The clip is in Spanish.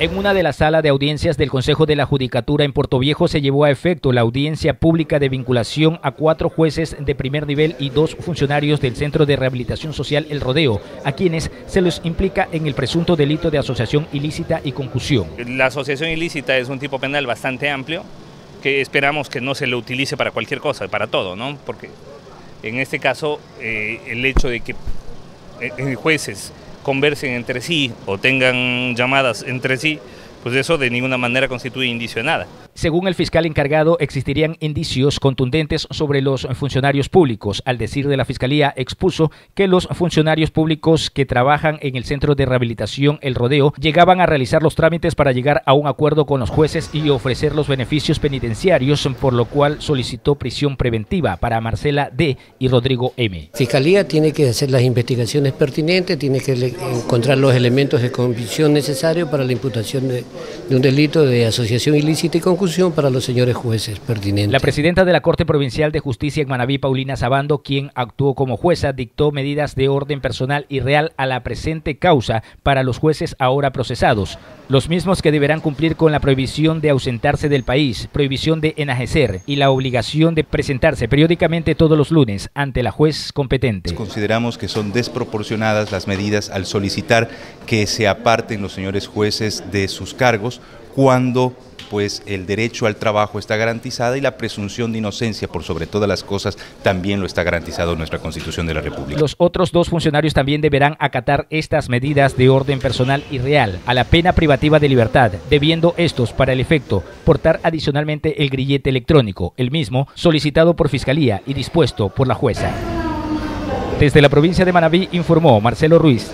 En una de las salas de audiencias del Consejo de la Judicatura en Puerto Viejo se llevó a efecto la audiencia pública de vinculación a cuatro jueces de primer nivel y dos funcionarios del Centro de Rehabilitación Social El Rodeo, a quienes se les implica en el presunto delito de asociación ilícita y concusión. La asociación ilícita es un tipo penal bastante amplio que esperamos que no se lo utilice para cualquier cosa, para todo, ¿no? Porque en este caso eh, el hecho de que eh, jueces conversen entre sí o tengan llamadas entre sí, pues eso de ninguna manera constituye indicio de nada. Según el fiscal encargado, existirían indicios contundentes sobre los funcionarios públicos. Al decir de la Fiscalía, expuso que los funcionarios públicos que trabajan en el Centro de Rehabilitación El Rodeo llegaban a realizar los trámites para llegar a un acuerdo con los jueces y ofrecer los beneficios penitenciarios, por lo cual solicitó prisión preventiva para Marcela D. y Rodrigo M. Fiscalía tiene que hacer las investigaciones pertinentes, tiene que encontrar los elementos de convicción necesarios para la imputación de, de un delito de asociación ilícita y concurso para los señores jueces pertinentes. La presidenta de la Corte Provincial de Justicia en Manabí, Paulina Sabando, quien actuó como jueza, dictó medidas de orden personal y real a la presente causa para los jueces ahora procesados, los mismos que deberán cumplir con la prohibición de ausentarse del país, prohibición de enajecer y la obligación de presentarse periódicamente todos los lunes ante la juez competente. Consideramos que son desproporcionadas las medidas al solicitar que se aparten los señores jueces de sus cargos cuando pues el derecho al trabajo está garantizado y la presunción de inocencia por sobre todas las cosas también lo está garantizado en nuestra Constitución de la República. Los otros dos funcionarios también deberán acatar estas medidas de orden personal y real a la pena privativa de libertad, debiendo estos para el efecto portar adicionalmente el grillete electrónico, el mismo solicitado por Fiscalía y dispuesto por la jueza. Desde la provincia de Manabí informó Marcelo Ruiz.